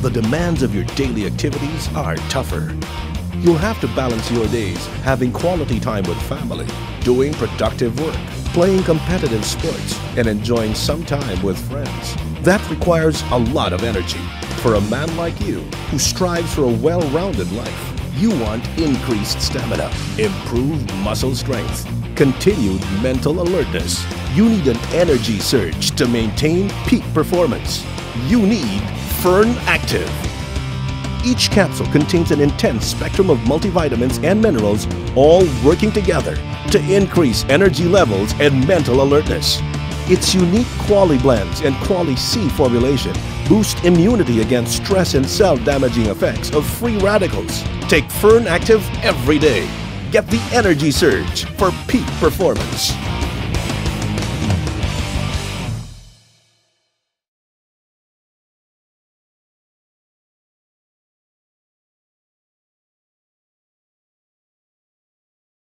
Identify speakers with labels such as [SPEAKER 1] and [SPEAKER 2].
[SPEAKER 1] the demands of your daily activities are tougher. You'll have to balance your days having quality time with family, doing productive work, playing competitive sports, and enjoying some time with friends. That requires a lot of energy. For a man like you, who strives for a well-rounded life, you want increased stamina, improved muscle strength, continued mental alertness. You need an energy surge to maintain peak performance. You need Fern Activ. Each capsule contains an intense spectrum of multivitamins and minerals, all working together to increase energy levels and mental alertness. Its unique Quali-Blends and Quali-C formulation boost immunity against stress and cell-damaging effects of free radicals. Take Fern Activ every day. Get the energy surge for peak performance.